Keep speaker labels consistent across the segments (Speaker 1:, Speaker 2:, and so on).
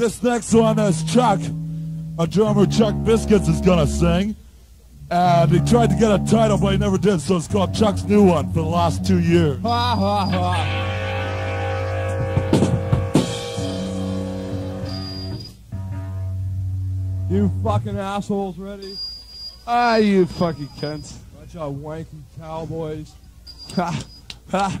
Speaker 1: This next one is Chuck, a drummer Chuck Biscuits is gonna sing. And he tried to get a title, but he never did, so it's called Chuck's New One for the last two years.
Speaker 2: Ha ha ha. You fucking assholes ready?
Speaker 3: Ah, you fucking cunts.
Speaker 2: Bunch of wanky cowboys. Ha ha.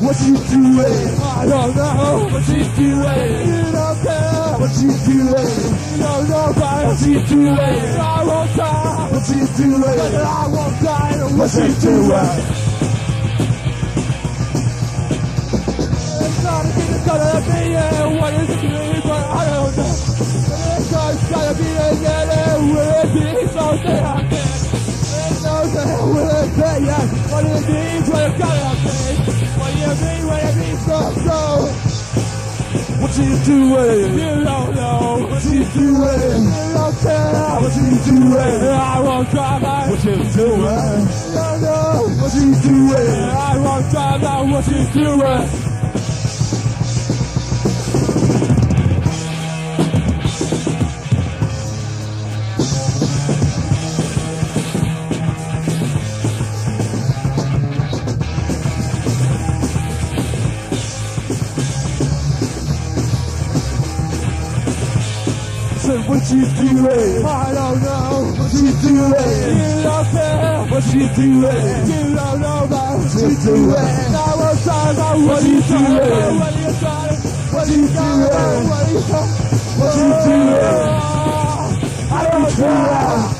Speaker 3: What you doing? Eh?
Speaker 2: I don't know what she's doing. You don't care eh?
Speaker 3: What you doing?
Speaker 2: You eh? don't know about
Speaker 3: What you doing?
Speaker 2: I won't die.
Speaker 3: What you
Speaker 2: But
Speaker 3: doing?
Speaker 2: I won't die.
Speaker 3: What you doing?
Speaker 2: It's not a thing that's gonna be. It What it be? What it gonna be? What you mean? What it means? So, so.
Speaker 3: What you doing?
Speaker 2: You don't know.
Speaker 3: What you doing?
Speaker 2: You don't care.
Speaker 3: What you doing?
Speaker 2: I won't out.
Speaker 3: What you doing?
Speaker 2: You don't know.
Speaker 3: What you doing?
Speaker 2: I won't out. What you doing?
Speaker 3: So what you doing?
Speaker 2: I don't know.
Speaker 3: What you doing?
Speaker 2: You don't care.
Speaker 3: What you doing?
Speaker 2: You don't know
Speaker 3: What you doing?
Speaker 2: I won't drive. What
Speaker 3: you
Speaker 2: you
Speaker 3: doing?
Speaker 2: What you doing?
Speaker 3: What you doing?
Speaker 2: What you doing?
Speaker 3: What you doing?
Speaker 2: I don't care.